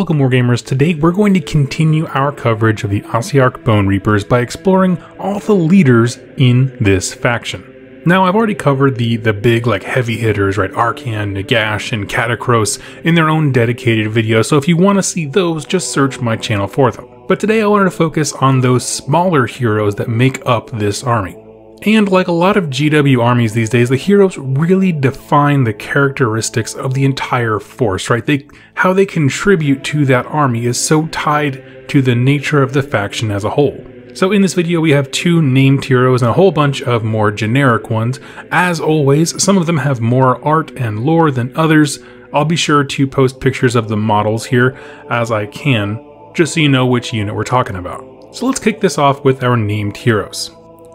Welcome Wargamers, today we're going to continue our coverage of the Ossiarch Bone Reapers by exploring all the leaders in this faction. Now I've already covered the, the big like heavy hitters, right, Arkhan, Nagash, and Katakros in their own dedicated video, so if you want to see those, just search my channel for them. But today I wanted to focus on those smaller heroes that make up this army. And like a lot of GW armies these days, the heroes really define the characteristics of the entire force, right? They how they contribute to that army is so tied to the nature of the faction as a whole. So in this video we have two named heroes and a whole bunch of more generic ones. As always, some of them have more art and lore than others. I'll be sure to post pictures of the models here as I can, just so you know which unit we're talking about. So let's kick this off with our named heroes.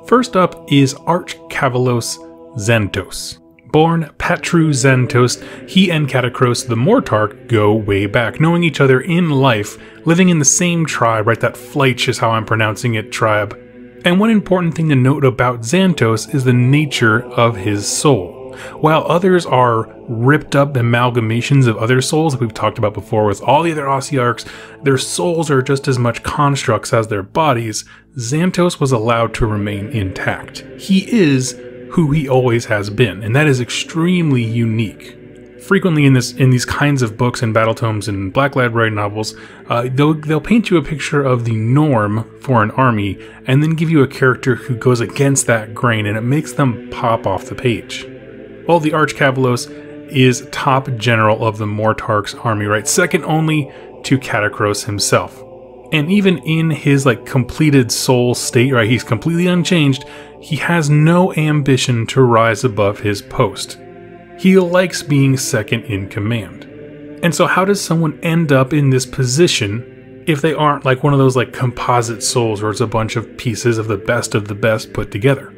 First up is Arch-Kavalos Zandtos. Born Patru Zandtos, he and Katakros the Mortarch go way back, knowing each other in life, living in the same tribe, right? That Fleich is how I'm pronouncing it, tribe. And one important thing to note about Zandtos is the nature of his soul. While others are ripped up amalgamations of other souls, like we've talked about before with all the other Ossiarchs, their souls are just as much constructs as their bodies. Zandtos was allowed to remain intact. He is who he always has been, and that is extremely unique frequently in this in these kinds of books and battle tomes and black library novels, uh, they'll they'll paint you a picture of the norm for an army, and then give you a character who goes against that grain, and it makes them pop off the page. Well, the Arch-Kavalos is top general of the Mortarch's army, right? Second only to Katakros himself. And even in his like completed soul state, right, he's completely unchanged, he has no ambition to rise above his post. He likes being second in command. And so how does someone end up in this position if they aren't like one of those like composite souls where it's a bunch of pieces of the best of the best put together?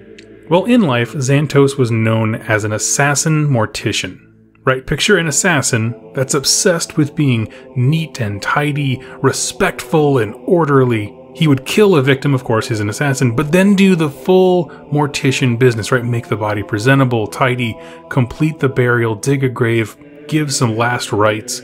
Well, in life, Zandtos was known as an assassin mortician. Right? Picture an assassin that's obsessed with being neat and tidy, respectful and orderly. He would kill a victim, of course, he's an assassin, but then do the full mortician business, right? Make the body presentable, tidy, complete the burial, dig a grave, give some last rites.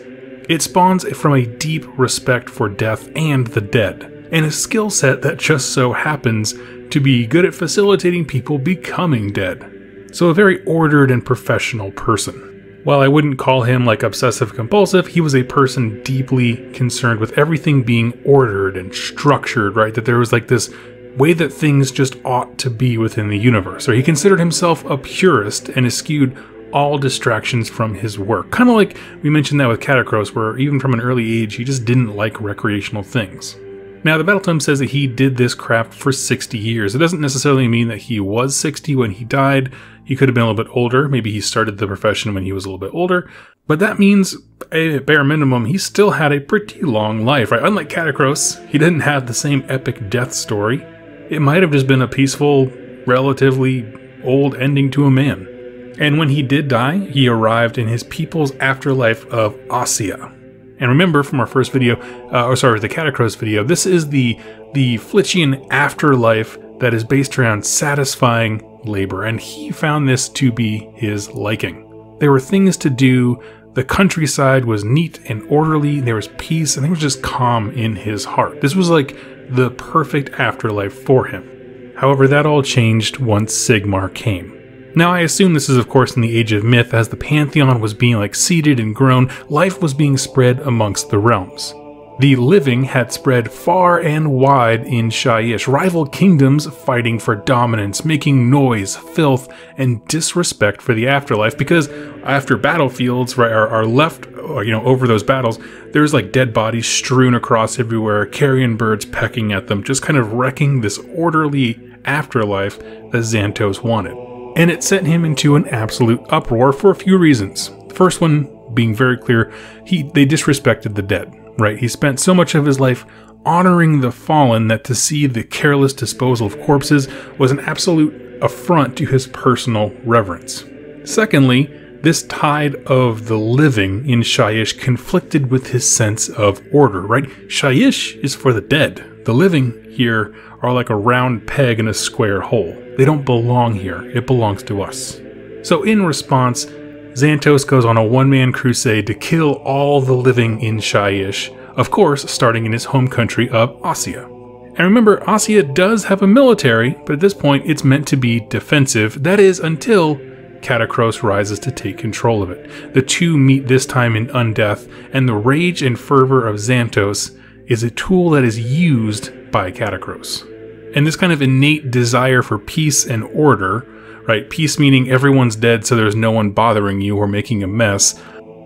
It spawns from a deep respect for death and the dead, and a skill set that just so happens to be good at facilitating people becoming dead. So, a very ordered and professional person. While I wouldn't call him like obsessive compulsive, he was a person deeply concerned with everything being ordered and structured, right? That there was like this way that things just ought to be within the universe. Or he considered himself a purist and eschewed all distractions from his work. Kind of like we mentioned that with Katakros, where even from an early age, he just didn't like recreational things. Now, the Battle Tome says that he did this craft for 60 years. It doesn't necessarily mean that he was 60 when he died. He could have been a little bit older. Maybe he started the profession when he was a little bit older. But that means, eh, at bare minimum, he still had a pretty long life, right? Unlike Katakros, he didn't have the same epic death story. It might have just been a peaceful, relatively old ending to a man. And when he did die, he arrived in his people's afterlife of Ossia, and remember from our first video, uh, or sorry, the Katakros video, this is the the Flitchian afterlife that is based around satisfying labor, and he found this to be his liking. There were things to do. The countryside was neat and orderly. There was peace, and there was just calm in his heart. This was like the perfect afterlife for him. However, that all changed once Sigmar came. Now, I assume this is, of course, in the age of myth, as the pantheon was being like seeded and grown, life was being spread amongst the realms. The living had spread far and wide in Shyish, rival kingdoms fighting for dominance, making noise, filth, and disrespect for the afterlife. Because after battlefields right, are, are left, uh, you know, over those battles, there's like dead bodies strewn across everywhere, carrion birds pecking at them, just kind of wrecking this orderly afterlife that Zandtos wanted and it sent him into an absolute uproar for a few reasons. The first one being very clear, he they disrespected the dead, right? He spent so much of his life honoring the fallen that to see the careless disposal of corpses was an absolute affront to his personal reverence. Secondly, this tide of the living in Shyish conflicted with his sense of order, right? Shyish is for the dead. The living here are like a round peg in a square hole. They don't belong here, it belongs to us. So, in response, Zandtos goes on a one man crusade to kill all the living in Shyish, of course, starting in his home country of Ossia. And remember, Ossia does have a military, but at this point it's meant to be defensive, that is, until Katakros rises to take control of it. The two meet this time in Undeath, and the rage and fervor of Zandtos is a tool that is used by Katakros. And this kind of innate desire for peace and order, right? Peace meaning everyone's dead so there's no one bothering you or making a mess,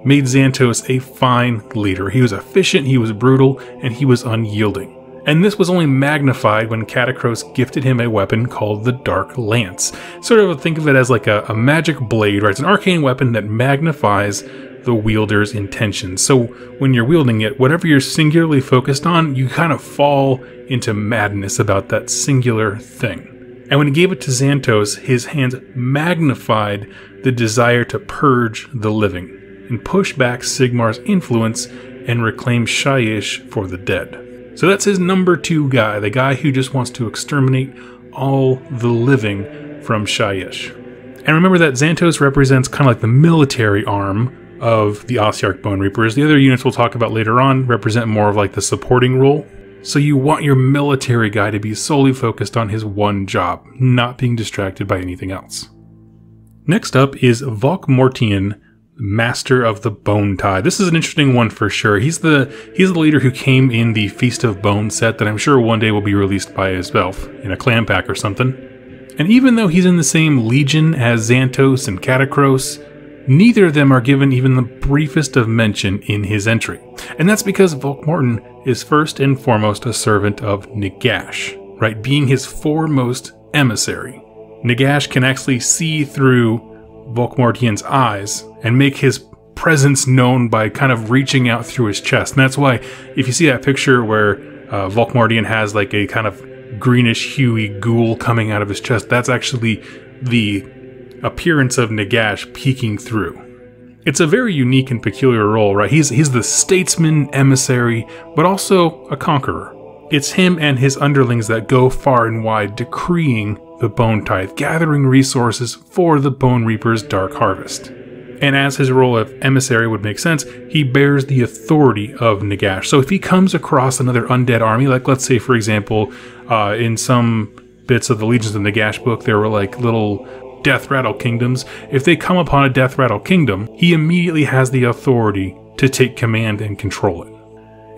made Zandtos a fine leader. He was efficient, he was brutal, and he was unyielding and this was only magnified when Katakros gifted him a weapon called the Dark Lance. Sort of think of it as like a, a magic blade, right? It's an arcane weapon that magnifies the wielder's intentions. So when you're wielding it, whatever you're singularly focused on, you kind of fall into madness about that singular thing. And when he gave it to Zandtos, his hands magnified the desire to purge the living and push back Sigmar's influence and reclaim Shyish for the dead. So that's his number two guy, the guy who just wants to exterminate all the living from Shyish. And remember that Zandtos represents kind of like the military arm of the Ossiarch Bone Reapers. The other units we'll talk about later on represent more of like the supporting role. So you want your military guy to be solely focused on his one job, not being distracted by anything else. Next up is Vokmortian, Master of the Bone Tithe. This is an interesting one for sure. He's the he's the leader who came in the Feast of Bone set that I'm sure one day will be released by himself in a clan pack or something. And even though he's in the same legion as Zandtos and Katakros, neither of them are given even the briefest of mention in his entry. And that's because Vokmortian is first and foremost a servant of Nagash, right? Being his foremost emissary. Nagash can actually see through Vokmortian's eyes and make his presence known by kind of reaching out through his chest. And that's why, if you see that picture where uh, Vokmortian has like a kind of greenish, huey ghoul coming out of his chest, that's actually the appearance of Nagash peeking through. It's a very unique and peculiar role, right? He's he's the statesman, emissary, but also a conqueror. It's him and his underlings that go far and wide decreeing the Bone Tithe, gathering resources for the Bone Reaper's dark harvest. And as his role of emissary would make sense, he bears the authority of Nagash. So if he comes across another undead army, like let's say, for example, uh, in some bits of the Legions of Nagash book, there were like little death rattle kingdoms. If they come upon a death rattle kingdom, he immediately has the authority to take command and control it.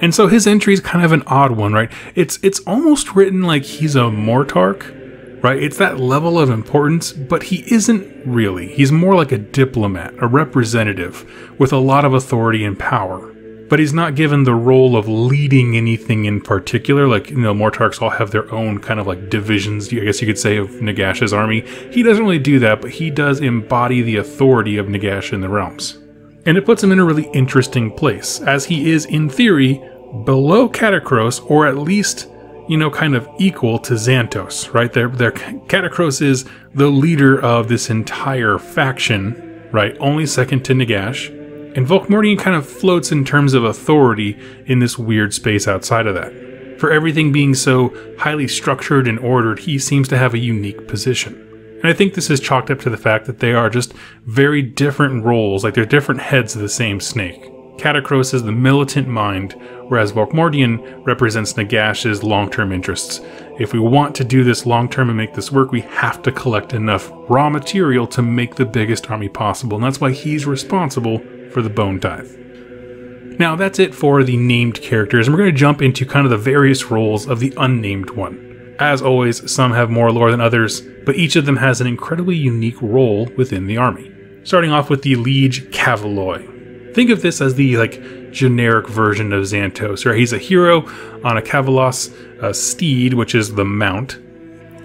And so his entry is kind of an odd one, right? It's it's almost written like he's a Mortarch, right? It's that level of importance, but he isn't really. He's more like a diplomat, a representative with a lot of authority and power. But he's not given the role of leading anything in particular. Like, you know, Mortarchs all have their own kind of like divisions, I guess you could say, of Nagash's army. He doesn't really do that, but he does embody the authority of Nagash in the realms. And it puts him in a really interesting place, as he is, in theory, below Katakros, or at least you know, kind of equal to Zandtos, right? Their, their Katakros is the leader of this entire faction, right? Only second to Nagash. And Vokmortian kind of floats in terms of authority in this weird space outside of that. For everything being so highly structured and ordered, he seems to have a unique position. And I think this is chalked up to the fact that they are just very different roles, like they're different heads of the same snake. Katakros is the militant mind, whereas Vokmortian represents Nagash's long term interests. If we want to do this long term and make this work, we have to collect enough raw material to make the biggest army possible, and that's why he's responsible for the Bone Tithe. Now, that's it for the named characters, and we're going to jump into kind of the various roles of the unnamed one. As always, some have more lore than others, but each of them has an incredibly unique role within the army. Starting off with the Liege Kavaloi. Think of this as the like generic version of Zandtos, right? He's a hero on a Kavalos uh, steed, which is the mount.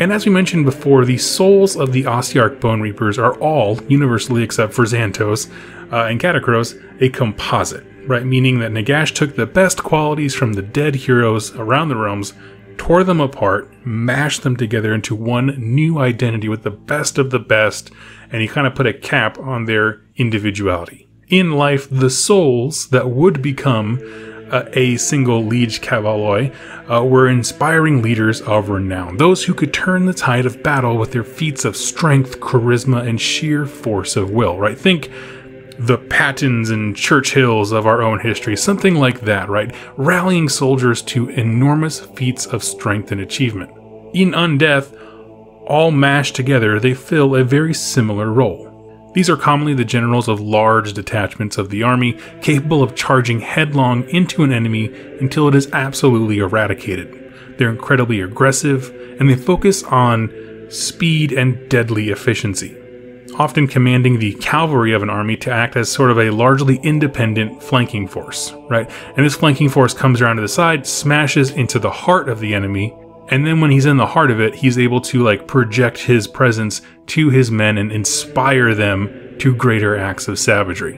And as we mentioned before, the souls of the Ossiarch Bone Reapers are all, universally except for Zandtos uh, and Katakros, a composite, right? Meaning that Nagash took the best qualities from the dead heroes around the realms, tore them apart, mashed them together into one new identity with the best of the best, and he kind of put a cap on their individuality in life the souls that would become uh, a single liege Kavaloi uh, were inspiring leaders of renown, those who could turn the tide of battle with their feats of strength, charisma, and sheer force of will. Right? Think the Pattons and Churchills of our own history, something like that, right? Rallying soldiers to enormous feats of strength and achievement. In Undeath, all mashed together, they fill a very similar role. These are commonly the generals of large detachments of the army, capable of charging headlong into an enemy until it is absolutely eradicated. They're incredibly aggressive, and they focus on speed and deadly efficiency often commanding the cavalry of an army to act as sort of a largely independent flanking force, right? And this flanking force comes around to the side, smashes into the heart of the enemy, and then when he's in the heart of it, he's able to like project his presence to his men and inspire them to greater acts of savagery.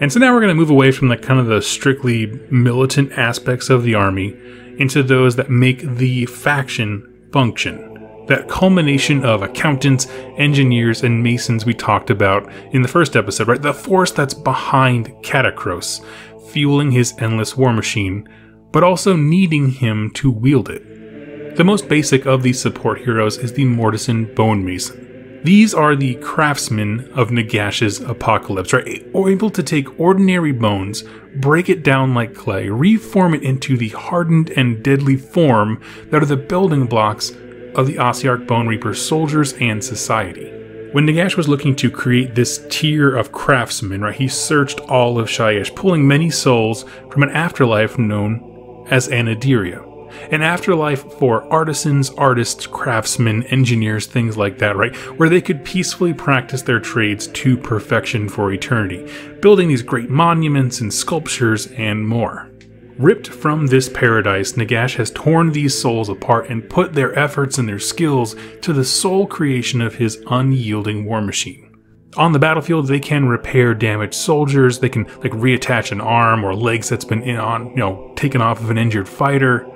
And so now we're going to move away from the kind of the strictly militant aspects of the army into those that make the faction function that culmination of accountants, engineers, and masons we talked about in the first episode, right? The force that's behind Katakros, fueling his endless war machine, but also needing him to wield it. The most basic of these support heroes is the Mortisan Bone Mason. These are the craftsmen of Nagash's apocalypse, right? Able to take ordinary bones, break it down like clay, reform it into the hardened and deadly form that are the building blocks of the Ossiarch Bone Reaper soldiers and society. When Nagash was looking to create this tier of craftsmen, right, he searched all of Shyish, pulling many souls from an afterlife known as Anadyria. An afterlife for artisans, artists, craftsmen, engineers, things like that, right? Where they could peacefully practice their trades to perfection for eternity, building these great monuments and sculptures and more. Ripped from this paradise, Nagash has torn these souls apart and put their efforts and their skills to the sole creation of his unyielding war machine. On the battlefield, they can repair damaged soldiers, they can like reattach an arm or legs that's been in on, you know, taken off of an injured fighter.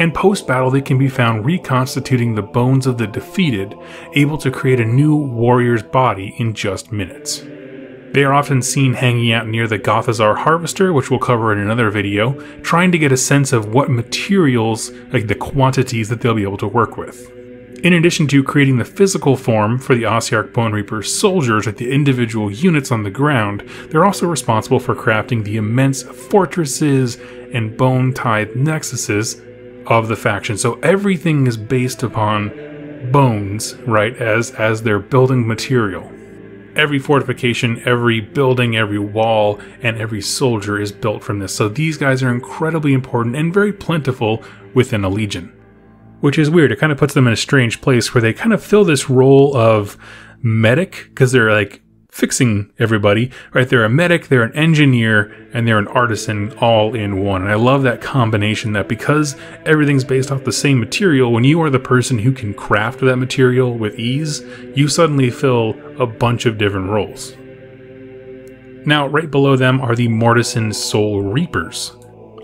And post battle, they can be found reconstituting the bones of the defeated, able to create a new warrior's body in just minutes. They are often seen hanging out near the Gothizzar Harvester, which we'll cover in another video, trying to get a sense of what materials, like the quantities that they'll be able to work with. In addition to creating the physical form for the Ossiarch Bone Reaper soldiers at the individual units on the ground, they're also responsible for crafting the immense fortresses and bone tithe nexuses of the faction. So everything is based upon bones, right, as as their building material every fortification, every building, every wall, and every soldier is built from this. So these guys are incredibly important and very plentiful within a legion. Which is weird. It kind of puts them in a strange place where they kind of fill this role of medic because they're like fixing everybody, right? They're a medic, they're an engineer, and they're an artisan all in one. And I love that combination that because everything's based off the same material, when you are the person who can craft that material with ease, you suddenly fill a bunch of different roles. Now, right below them are the Mortisan Soul Reapers.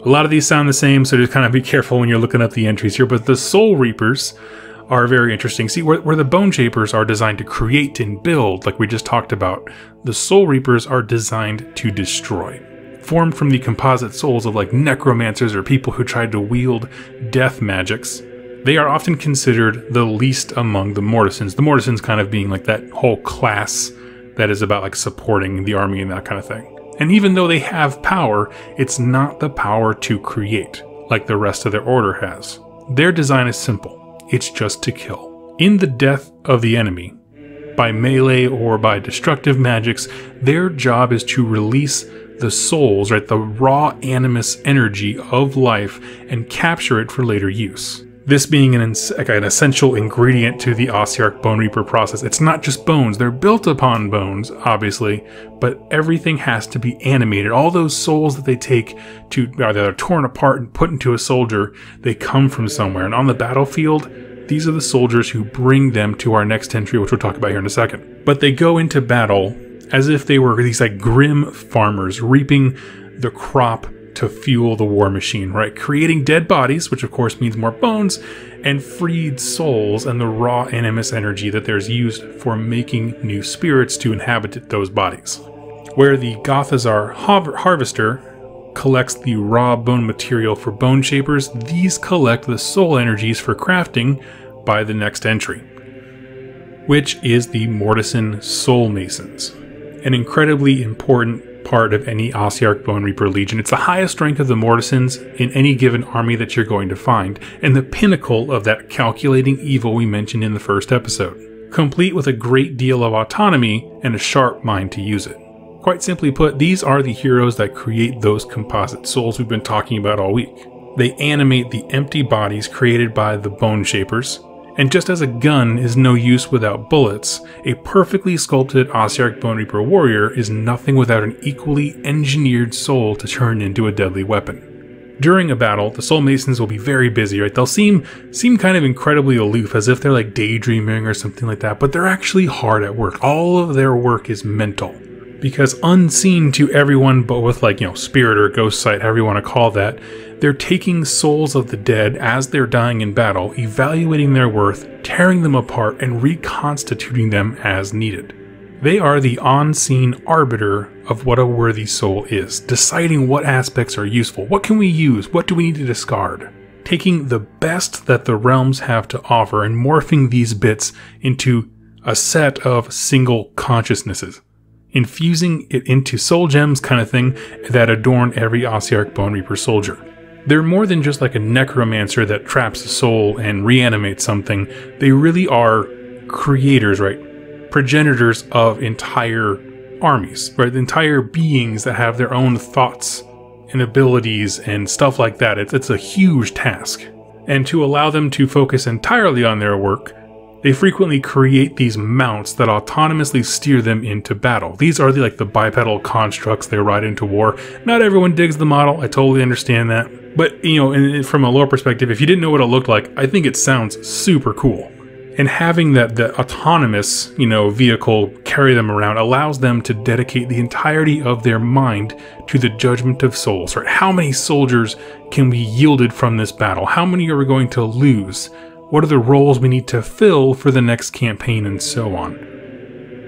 A lot of these sound the same, so just kind of be careful when you're looking up the entries here, but the Soul Reapers are very interesting. See, where, where the Bone Shapers are designed to create and build, like we just talked about, the Soul Reapers are designed to destroy. Formed from the composite souls of like necromancers or people who tried to wield death magics, they are often considered the least among the Mortisans. The Mortisans kind of being like that whole class that is about like supporting the army and that kind of thing. And even though they have power, it's not the power to create, like the rest of their order has. Their design is simple it's just to kill. In the death of the enemy, by melee or by destructive magics, their job is to release the souls, right, the raw animus energy of life, and capture it for later use. This being an, an essential ingredient to the Ossiarch Bone Reaper process. It's not just bones, they're built upon bones, obviously, but everything has to be animated. All those souls that they take to, that are torn apart and put into a soldier, they come from somewhere. And on the battlefield, these are the soldiers who bring them to our next entry, which we'll talk about here in a second. But they go into battle as if they were these like grim farmers reaping the crop to fuel the war machine, right? Creating dead bodies, which of course means more bones, and freed souls and the raw animus energy that there's used for making new spirits to inhabit those bodies. Where the Gothizzar harvester collects the raw bone material for bone shapers, these collect the soul energies for crafting by the next entry, which is the Mortisan Soul Masons. an incredibly important part of any Ossiarch Bone Reaper Legion. It's the highest rank of the Mortisans in any given army that you're going to find, and the pinnacle of that calculating evil we mentioned in the first episode, complete with a great deal of autonomy and a sharp mind to use it. Quite simply put, these are the heroes that create those composite souls we've been talking about all week. They animate the empty bodies created by the Bone Shapers, and just as a gun is no use without bullets, a perfectly sculpted Ossiarch Bone Reaper warrior is nothing without an equally engineered soul to turn into a deadly weapon. During a battle, the Soul Masons will be very busy, right? They'll seem seem kind of incredibly aloof, as if they're like daydreaming or something like that, but they're actually hard at work. All of their work is mental. Because unseen to everyone, but with like, you know, spirit or ghost sight, however you want to call that, they're taking souls of the dead as they're dying in battle, evaluating their worth, tearing them apart, and reconstituting them as needed. They are the on scene arbiter of what a worthy soul is, deciding what aspects are useful, what can we use, what do we need to discard. Taking the best that the realms have to offer and morphing these bits into a set of single consciousnesses, infusing it into soul gems kind of thing that adorn every Ossiarch Bone Reaper soldier. They're more than just like a necromancer that traps a soul and reanimates something. They really are creators, right? Progenitors of entire armies, right? Entire beings that have their own thoughts and abilities and stuff like that. It's, it's a huge task. And to allow them to focus entirely on their work, they frequently create these mounts that autonomously steer them into battle. These are the, like the bipedal constructs they ride into war. Not everyone digs the model. I totally understand that. But, you know, in, from a lore perspective, if you didn't know what it looked like, I think it sounds super cool. And having that the autonomous, you know, vehicle carry them around allows them to dedicate the entirety of their mind to the judgment of souls. Right? How many soldiers can be yielded from this battle? How many are we going to lose? What are the roles we need to fill for the next campaign, and so on.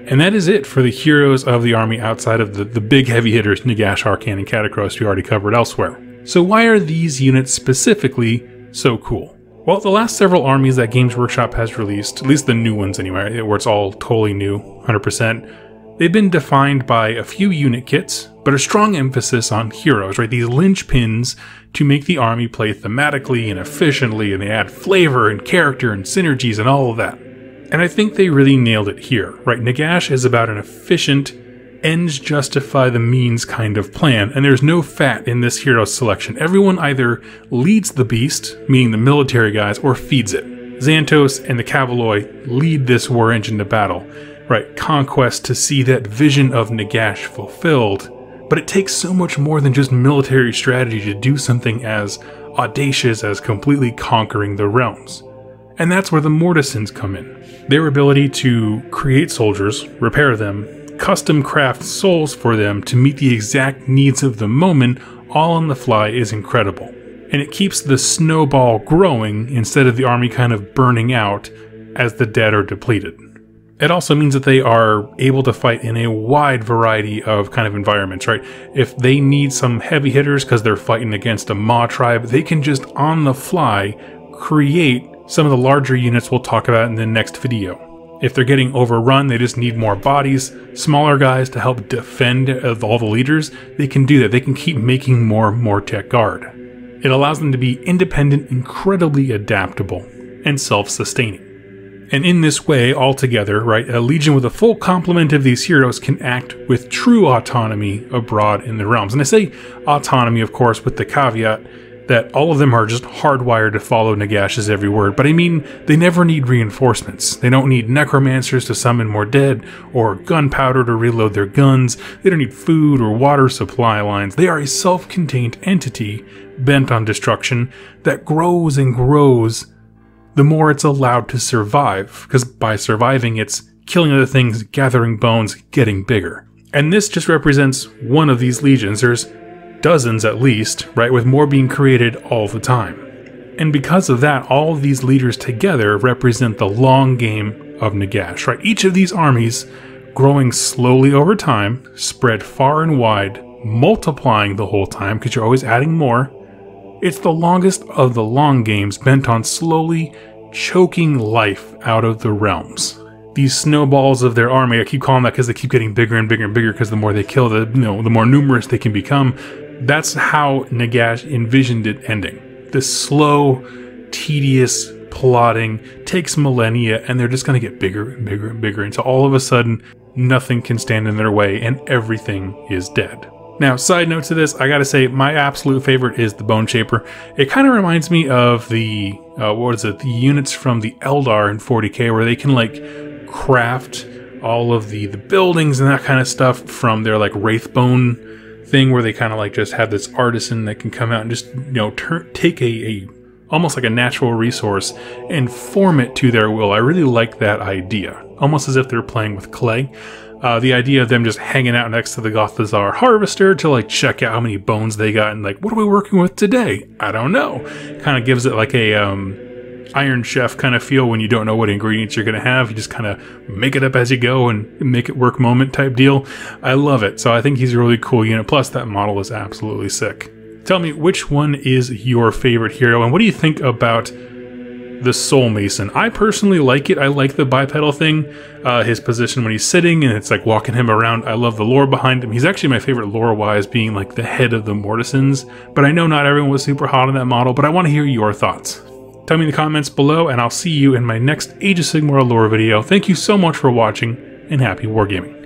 And that is it for the heroes of the army outside of the, the big heavy hitters, Nagash, Arkhan, and Katakros we already covered elsewhere. So why are these units specifically so cool? Well, the last several armies that Games Workshop has released, at least the new ones anyway, where it's all totally new, 100%, they've been defined by a few unit kits, but a strong emphasis on heroes, right? These linchpins to make the army play thematically and efficiently, and they add flavor and character and synergies and all of that. And I think they really nailed it here, right? Nagash is about an efficient, ends justify the means kind of plan, and there's no fat in this hero selection. Everyone either leads the beast, meaning the military guys, or feeds it. Zandtos and the Kavaloi lead this war engine to battle, right? Conquest to see that vision of Nagash fulfilled but it takes so much more than just military strategy to do something as audacious as completely conquering the realms. And that's where the Mortisans come in. Their ability to create soldiers, repair them, custom craft souls for them to meet the exact needs of the moment, all on the fly, is incredible. And it keeps the snowball growing instead of the army kind of burning out as the dead are depleted. It also means that they are able to fight in a wide variety of kind of environments, right? If they need some heavy hitters because they're fighting against a Maw tribe, they can just on the fly create some of the larger units we'll talk about in the next video. If they're getting overrun, they just need more bodies, smaller guys to help defend uh, all the leaders, they can do that. They can keep making more Mortek Guard. It allows them to be independent, incredibly adaptable, and self sustaining. And in this way, altogether, right, a legion with a full complement of these heroes can act with true autonomy abroad in the realms. And I say autonomy, of course, with the caveat that all of them are just hardwired to follow Nagash's every word. But I mean, they never need reinforcements. They don't need necromancers to summon more dead, or gunpowder to reload their guns. They don't need food or water supply lines. They are a self contained entity bent on destruction that grows and grows the more it's allowed to survive, because by surviving, it's killing other things, gathering bones, getting bigger. And this just represents one of these legions. There's dozens at least, right, with more being created all the time. And because of that, all of these leaders together represent the long game of Nagash, right? Each of these armies growing slowly over time, spread far and wide, multiplying the whole time because you're always adding more, it's the longest of the long games bent on slowly choking life out of the realms. these snowballs of their army. I keep calling that because they keep getting bigger and bigger and bigger because the more they kill, the you know the more numerous they can become. That's how Nagash envisioned it ending. This slow, tedious plotting takes millennia, and they're just going to get bigger and bigger and bigger until all of a sudden nothing can stand in their way and everything is dead. Now, side note to this, I gotta say, my absolute favorite is the Bone Shaper. It kind of reminds me of the, uh, what is it, the units from the Eldar in 40k, where they can, like, craft all of the, the buildings and that kind of stuff from their, like, Wraithbone thing, where they kind of, like, just have this artisan that can come out and just, you know, turn, take a, a almost like a natural resource and form it to their will. I really like that idea, almost as if they're playing with clay. Uh, the idea of them just hanging out next to the Gothizzar harvester to like check out how many bones they got and like what are we working with today? I don't know. Kind of gives it like a um, Iron Chef kind of feel when you don't know what ingredients you're gonna have. You just kind of make it up as you go and make it work moment type deal. I love it. So I think he's a really cool unit. Plus that model is absolutely sick. Tell me which one is your favorite hero and what do you think about the Soul Mason. I personally like it. I like the bipedal thing, uh, his position when he's sitting, and it's like walking him around. I love the lore behind him. He's actually my favorite lore wise, being like the head of the Mortisans. But I know not everyone was super hot on that model, but I want to hear your thoughts. Tell me in the comments below, and I'll see you in my next Age of Sigmar lore video. Thank you so much for watching, and happy wargaming.